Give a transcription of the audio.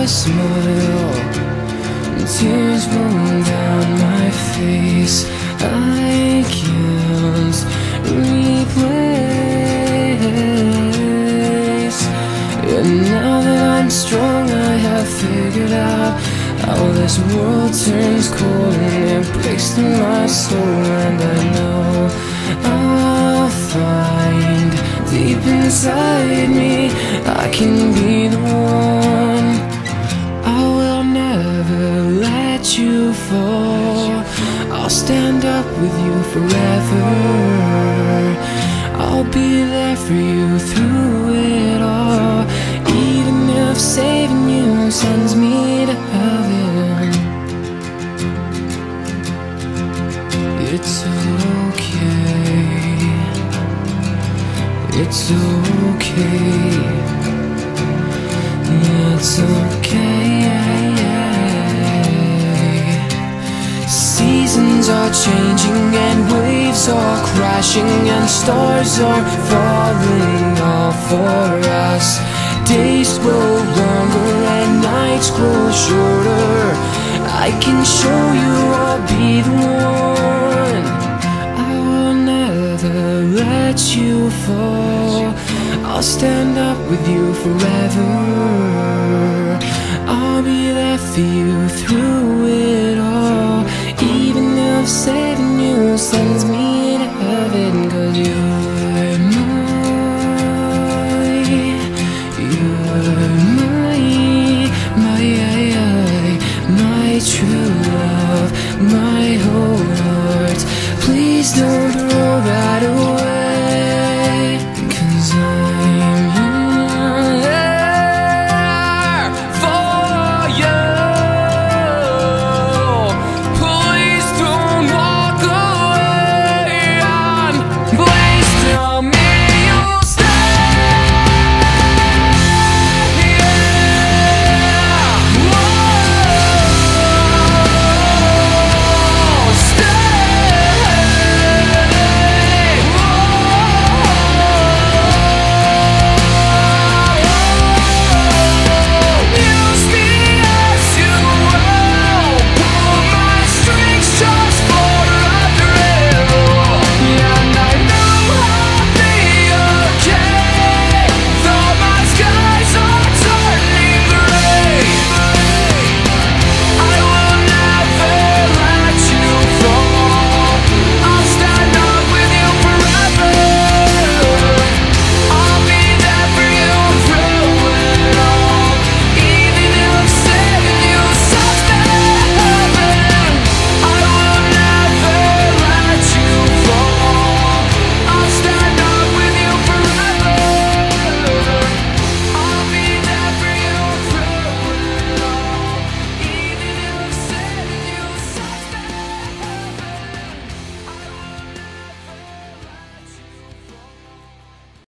I smile and tears run down my face I can't replace And now that I'm strong I have figured out how this world turns cold and it breaks through my soul And I know I'll find deep inside me I can be the one stand up with you forever. I'll be there for you through it all. Even if saving you sends me to heaven. It's okay. It's okay. It's okay Seasons are changing and waves are crashing and stars are falling all for us. Days grow longer and nights grow shorter. I can show you I'll be the one. I will never let you fall. I'll stand up with you forever. I'll be there for you through it true love, my whole heart. Please don't throw that away.